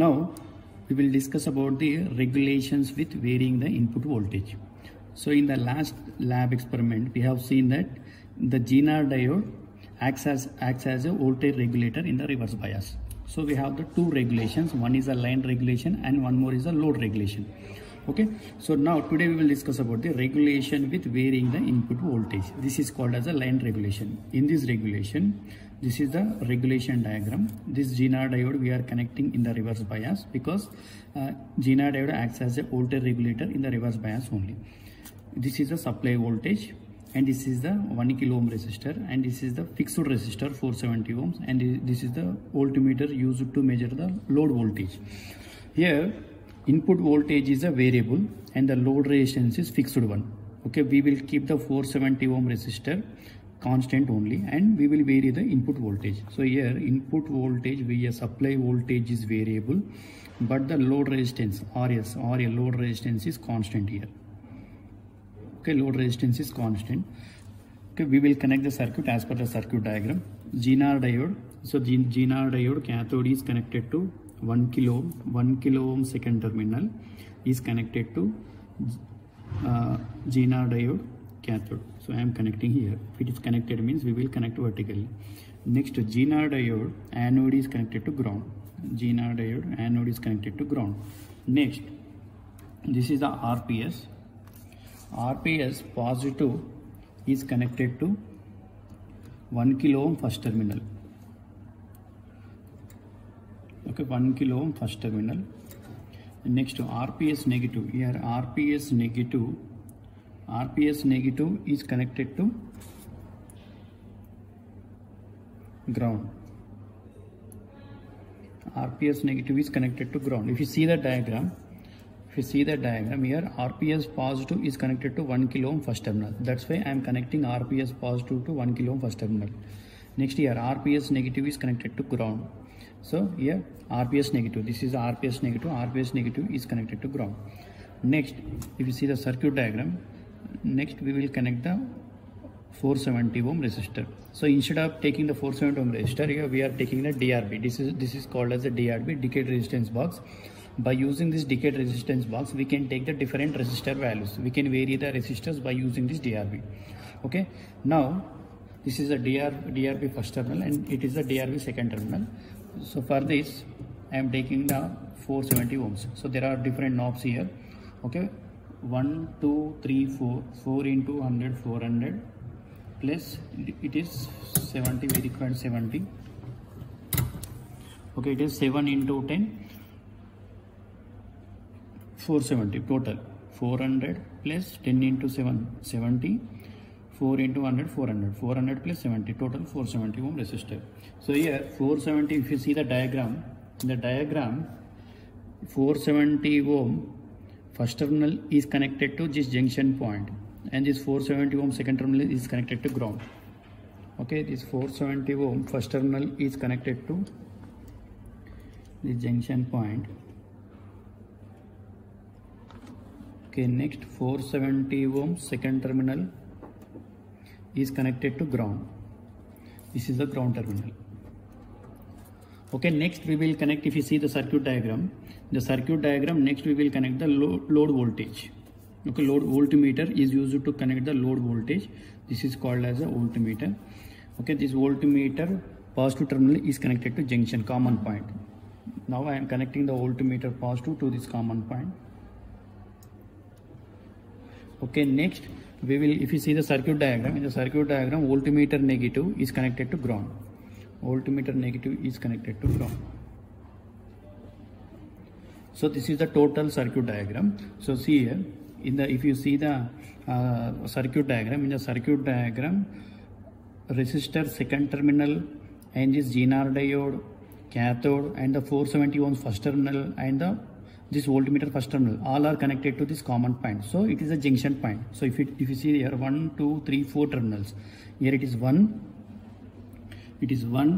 Now we will discuss about the regulations with varying the input voltage. So in the last lab experiment, we have seen that the Zener diode acts as, acts as a voltage regulator in the reverse bias. So we have the two regulations, one is a line regulation and one more is a load regulation. Okay, so now today we will discuss about the regulation with varying the input voltage. This is called as a line regulation. In this regulation, this is the regulation diagram. This Zener diode we are connecting in the reverse bias because uh, Zener diode acts as a voltage regulator in the reverse bias only. This is the supply voltage and this is the 1 kilo ohm resistor and this is the fixed resistor 470 ohms and this is the voltmeter used to measure the load voltage. Here input voltage is a variable and the load resistance is fixed one. Okay, we will keep the 470 ohm resistor constant only and we will vary the input voltage. So here input voltage via supply voltage is variable but the load resistance RS or a load resistance is constant here. Okay load resistance is constant. Okay we will connect the circuit as per the circuit diagram. Zener diode so Zener diode cathode is connected to 1 kilo 1 kilo ohm second terminal is connected to uh, diode cathode so I am connecting here if it is connected means we will connect vertically next to Zener diode anode is connected to ground Zener diode anode is connected to ground next this is the RPS RPS positive is connected to 1 kilo ohm first terminal. Okay, 1 kilo ohm first terminal. Next to RPS negative. Here RPS negative. RPS negative is connected to ground. RPS negative is connected to ground. If you see the diagram, if you see the diagram here rps positive is connected to 1 kilo ohm first terminal. That's why i am connecting rps positive to 1 kilo ohm first terminal. Next here rps negative is connected to ground. So here rps negative. This is rps negative. Rps negative is connected to ground. Next if you see the circuit diagram next we will connect the 470 ohm resistor. So instead of taking the 470 ohm resistor here we are taking the drb this is this is called as a drb decade resistance box. By using this decade resistance box we can take the different resistor values. We can vary the resistors by using this drb okay? Now this is a DR, drb first terminal and it is a drb second terminal. So for this i am taking the 470 ohms. So there are different knobs here. Okay 1 2 3 4 4 into 100 400 plus it is 70 we required 70 okay it is 7 into 10 470 total. 400 plus 10 into 7 70 4 into 100 400 400 plus 70 total 470 ohm resistor. So here 470 if you see the diagram in the diagram 470 ohm first terminal is connected to this junction point and this 470 ohm second terminal is connected to ground. Okay this 470 ohm first terminal is connected to the junction point. Okay next 470 ohm second terminal is connected to ground. This is the ground terminal okay next we will connect if you see the circuit diagram. The circuit diagram next we will connect the load, load voltage. Okay load voltmeter is used to connect the load voltage. This is called as a voltmeter. Okay this voltmeter positive terminal is connected to junction common point. Now i am connecting the voltmeter positive to this common point. Okay next we will if you see the circuit diagram in the circuit diagram voltmeter negative is connected to ground voltmeter negative is connected to ground. So this is the total circuit diagram. So see here in the if you see the uh, circuit diagram in the circuit diagram resistor second terminal and this Zener diode cathode and the 470 ohms first terminal and the this voltmeter first terminal all are connected to this common point. So it is a junction point. So if it if you see here one two three four terminals. Here it is one it is one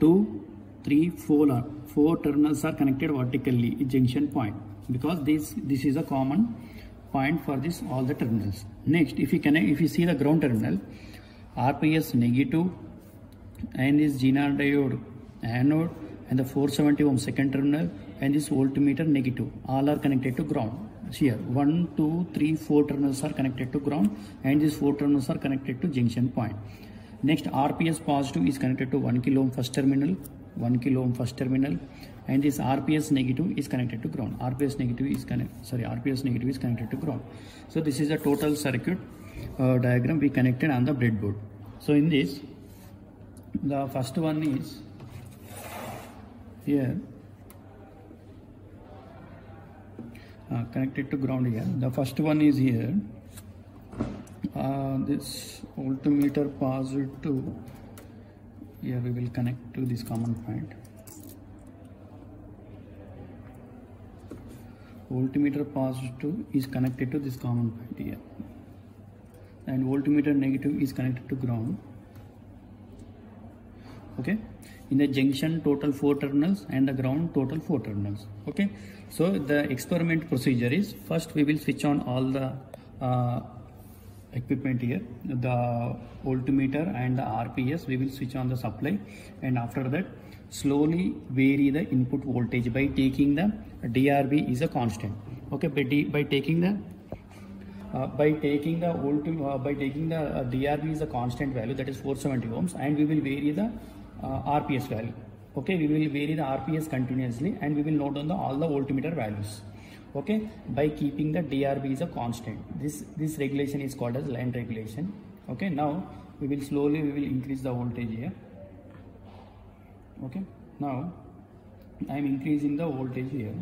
two three four four terminals are connected vertically junction point because this this is a common point for this all the terminals. Next if you connect if you see the ground terminal rps negative and this Zener diode anode and the 470 ohm second terminal and this voltmeter negative. All are connected to ground. Here one two three four terminals are connected to ground and these four terminals are connected to junction point next rps positive is connected to 1 kilo ohm first terminal 1 kilo ohm first terminal. And this rps negative is connected to ground. Rps negative is connect sorry rps negative is connected to ground. So this is a total circuit uh, diagram we connected on the breadboard. So in this the first one is here uh, connected to ground here. The first one is here uh, this voltmeter positive here we will connect to this common point. Voltmeter positive is connected to this common point here. And voltmeter negative is connected to ground. Okay? In the junction total four terminals and the ground total four terminals. Okay? So the experiment procedure is first we will switch on all the uh, equipment here the voltmeter and the rps we will switch on the supply. And after that slowly vary the input voltage by taking the drb is a constant. Okay by, by taking the uh, by taking the volt uh, by taking the uh, drb is a constant value that is 470 ohms and we will vary the uh, rps value. Okay we will vary the rps continuously and we will note down the, all the voltmeter values okay? By keeping the drb is a constant. This this regulation is called as line regulation. Okay? Now we will slowly we will increase the voltage here. Okay? Now i am increasing the voltage here.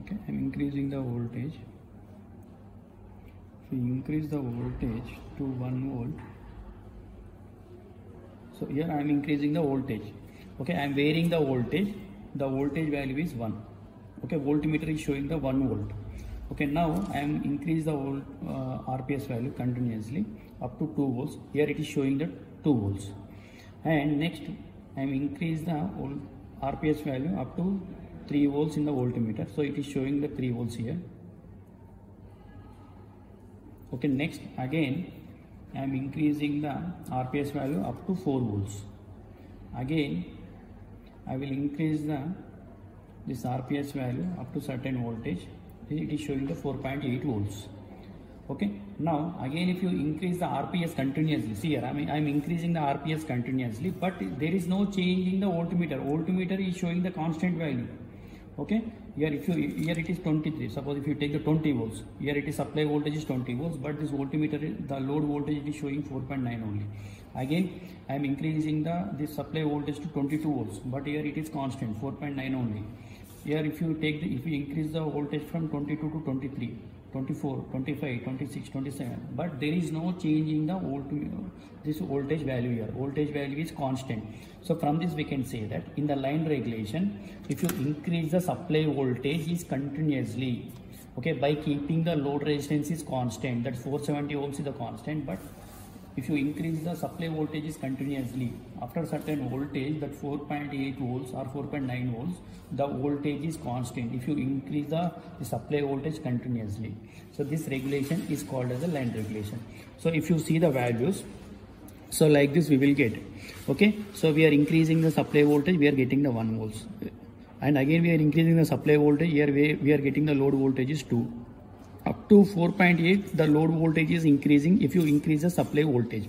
Okay? I'm increasing the voltage. If we increase the voltage to 1 volt so here i am increasing the voltage okay i am varying the voltage. The voltage value is 1 okay voltmeter is showing the 1 volt. Okay now i am increase the volt, uh, rps value continuously up to 2 volts. Here it is showing the 2 volts. And next i am increase the rps value up to 3 volts in the voltmeter. So it is showing the 3 volts here. Okay next again I am increasing the RPS value up to 4 volts. Again I will increase the this RPS value up to certain voltage. It is showing the 4.8 volts. Okay? Now again if you increase the rps continuously see here i mean i'm increasing the rps continuously but there is no change in the voltmeter. Voltmeter is showing the constant value. Okay? Here if you here it is 23 suppose if you take the 20 volts here it is supply voltage is 20 volts but this voltmeter the load voltage is showing 4.9 only again i am increasing the this supply voltage to 22 volts but here it is constant 4.9 only. Here if you take the if you increase the voltage from 22 to 23 24 25 26 27 but there is no change in the voltage this voltage value here. Voltage value is constant. So from this we can say that in the line regulation if you increase the supply voltage is continuously okay by keeping the load resistance is constant that 470 ohms is the constant but if you increase the supply voltages continuously after certain voltage that 4.8 volts or 4.9 volts the voltage is constant. If you increase the, the, supply voltage continuously. So this regulation is called as a line regulation. So if you see the values so like this we will get. Okay? So we are increasing the supply voltage we are getting the 1 volts. And again we are increasing the supply voltage here we, we are getting the load voltage is 2 up to 4.8 the load voltage is increasing if you increase the supply voltage.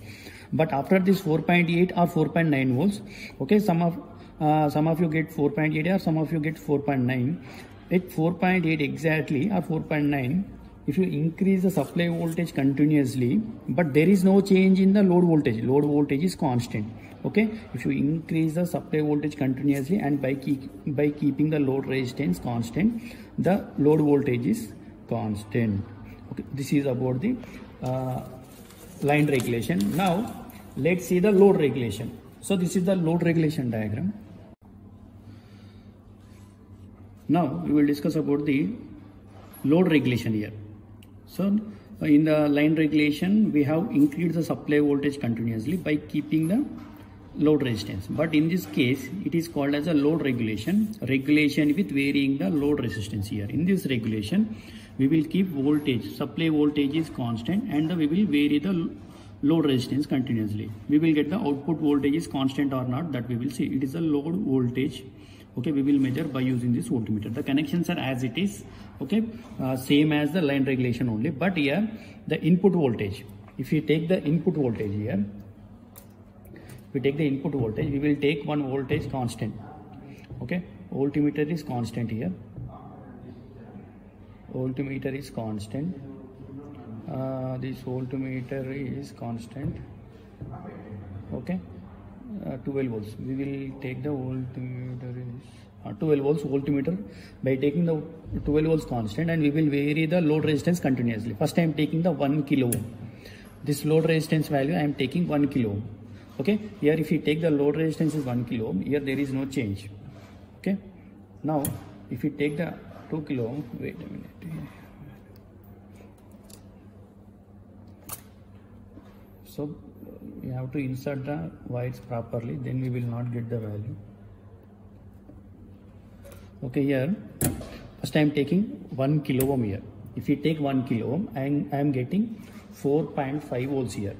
But after this 4.8 or 4.9 volts okay some of uh, some of you get 4.8 or some of you get 4.9 at 4.8 exactly or 4.9 if you increase the supply voltage continuously but there is no change in the load voltage. Load voltage is constant okay? If you increase the supply voltage continuously and by keep, by keeping the load resistance constant the load voltage is constant okay this is about the uh, line regulation. Now let's see the load regulation. So this is the load regulation diagram. Now we will discuss about the load regulation here. So in the line regulation we have increased the supply voltage continuously by keeping the load resistance. But in this case it is called as a load regulation. Regulation with varying the load resistance here. In this regulation we will keep voltage supply voltage is constant and we will vary the load resistance continuously. We will get the output voltage is constant or not that we will see. It is a load voltage okay we will measure by using this voltmeter. The connections are as it is okay uh, same as the line regulation only. But here the input voltage if you take the input voltage here we take the input voltage we will take one voltage constant. Okay? Voltmeter is constant here. Voltmeter is constant. Uh, this voltmeter is constant. Okay? Uh, 12 volts. We will take the voltmeter is uh, 12 volts voltmeter by taking the 12 volts constant and we will vary the load resistance continuously. First i am taking the 1 kilo ohm. This load resistance value i am taking 1 kilo ohm okay? Here if you take the load resistance is 1 kilo ohm here there is no change. Okay? Now if you take the 2 kilo ohm wait a minute. So you have to insert the wires properly then we will not get the value. Okay here first i am taking 1 kilo ohm here. If you take 1 kilo ohm i am, I am getting 4.5 volts here.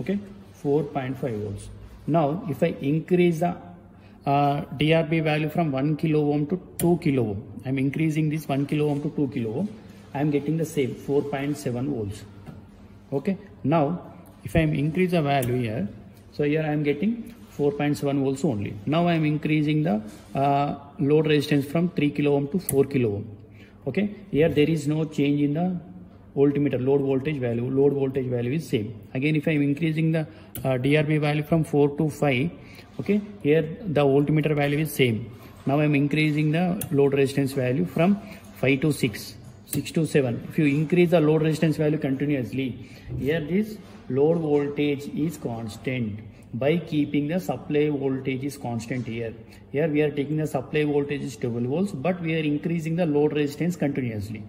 Okay 4.5 volts. Now if i increase the uh, DRB value from 1 kilo ohm to 2 kilo ohm I am increasing this 1 kilo ohm to 2 kilo ohm I am getting the same 4.7 volts. Okay? Now if I am increase the value here so here I am getting 4.7 volts only. Now I am increasing the uh, load resistance from 3 kilo ohm to 4 kilo ohm. Okay? Here there is no change in the voltmeter load voltage value load voltage value is same. Again if I am increasing the uh, DRB value from 4 to 5 okay here the voltmeter value is same. Now I am increasing the load resistance value from 5 to 6 6 to 7 if you increase the load resistance value continuously here this load voltage is constant. By keeping the supply voltage is constant here. Here we are taking the supply voltage is 12 volts but we are increasing the load resistance continuously.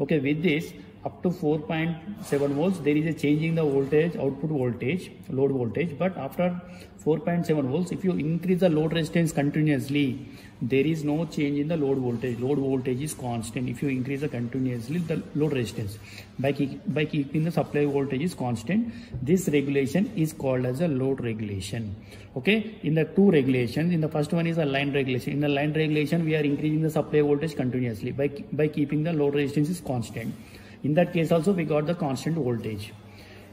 Okay with this up to 4.7 volts. There is a change in the voltage output voltage load voltage but after 4.7 volts if you increase the load resistance continuously there is no change in the load voltage. Load voltage is constant. If you increase the continuously the load resistance by, keep, by keeping the supply voltage is constant this regulation is called as a load regulation. Okay? In the two regulations in the first one is a line regulation. In the line regulation we are increasing the supply voltage continuously by by keeping the load resistance is constant in that case also we got the constant voltage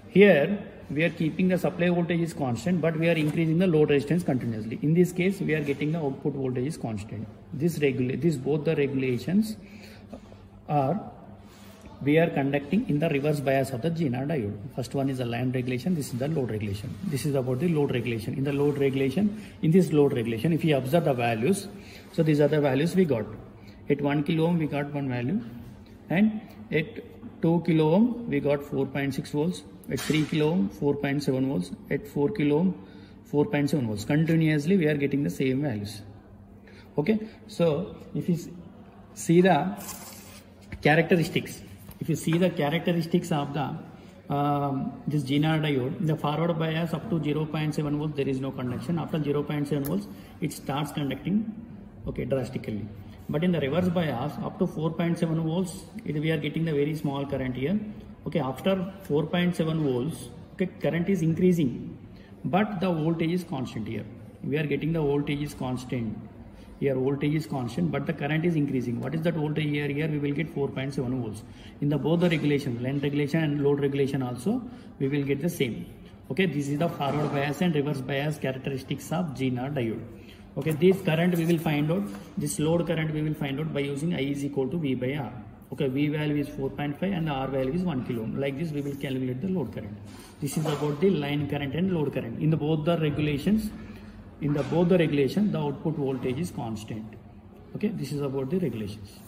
here we are keeping the supply voltage is constant but we are increasing the load resistance continuously in this case we are getting the output voltage is constant this regulate this both the regulations are we are conducting in the reverse bias of the Zener diode. First one is the line regulation, this is the load regulation. This is about the load regulation. In the load regulation, in this load regulation, if you observe the values, so these are the values we got. At 1 kilo ohm, we got one value, and at 2 kilo ohm, we got 4.6 volts. At 3 kilo ohm, 4.7 volts. At 4 kilo ohm, 4.7 volts. Continuously, we are getting the same values. Okay, so if you see the characteristics, if you see the characteristics of the um, this Zener diode, the forward bias up to 0.7 volts, there is no conduction. After 0.7 volts, it starts conducting okay drastically. But in the reverse bias, up to 4.7 volts, it, we are getting the very small current here. Okay, after 4.7 volts, okay, current is increasing, but the voltage is constant here. We are getting the voltage is constant. Here voltage is constant but the current is increasing. What is that voltage here? Here we will get 4.7 volts. In the both the regulations line regulation and load regulation also we will get the same. Okay this is the forward bias and reverse bias characteristics of Zener diode okay this current we will find out this load current we will find out by using i is equal to v by r. Okay v value is 4.5 and the r value is 1 kilo like this we will calculate the load current. This is about the line current and load current. In the both the regulations in the both the regulation the output voltage is constant. Okay this is about the regulations